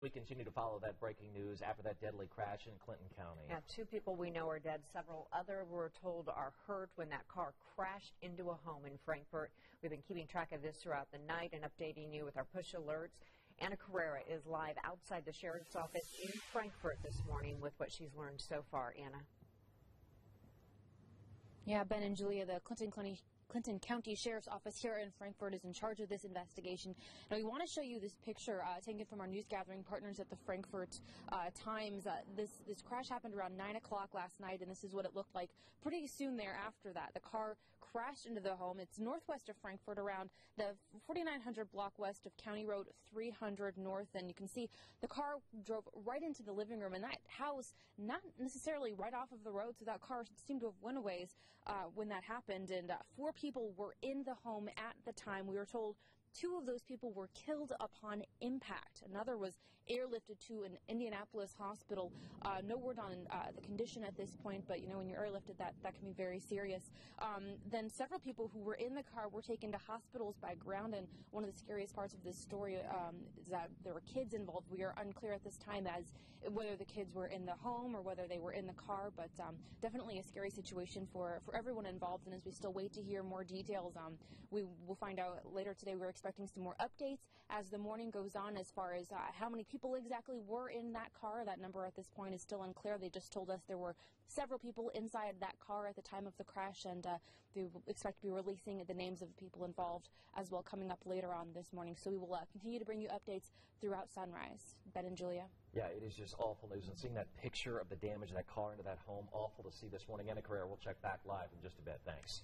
We continue to follow that breaking news after that deadly crash in Clinton County. Yeah, two people we know are dead. Several other we're told are hurt when that car crashed into a home in Frankfort. We've been keeping track of this throughout the night and updating you with our push alerts. Anna Carrera is live outside the sheriff's office in Frankfort this morning with what she's learned so far. Anna. Yeah, Ben and Julia, the Clinton County Clinton County Sheriff's Office here in Frankfort is in charge of this investigation. Now, we want to show you this picture uh, taken from our news gathering partners at the Frankfort uh, Times. Uh, this this crash happened around 9 o'clock last night, and this is what it looked like pretty soon thereafter that. The car crashed into the home. It's northwest of Frankfort, around the 4900 block west of County Road 300 North, and you can see the car drove right into the living room, and that house not necessarily right off of the road, so that car seemed to have went a ways uh, when that happened, and uh, four people were in the home at the time. We were told Two of those people were killed upon impact. Another was airlifted to an Indianapolis hospital. Uh, no word on uh, the condition at this point, but you know when you're airlifted, that that can be very serious. Um, then several people who were in the car were taken to hospitals by ground. And one of the scariest parts of this story um, is that there were kids involved. We are unclear at this time as whether the kids were in the home or whether they were in the car, but um, definitely a scary situation for for everyone involved. And as we still wait to hear more details, um, we will find out later today. We're expecting expecting some more updates as the morning goes on as far as uh, how many people exactly were in that car. That number at this point is still unclear. They just told us there were several people inside that car at the time of the crash, and uh, they expect to be releasing the names of the people involved as well coming up later on this morning. So we will uh, continue to bring you updates throughout sunrise. Ben and Julia. Yeah, it is just awful news. And seeing that picture of the damage of that car into that home, awful to see this morning. Anna Carrera, we'll check back live in just a bit. Thanks.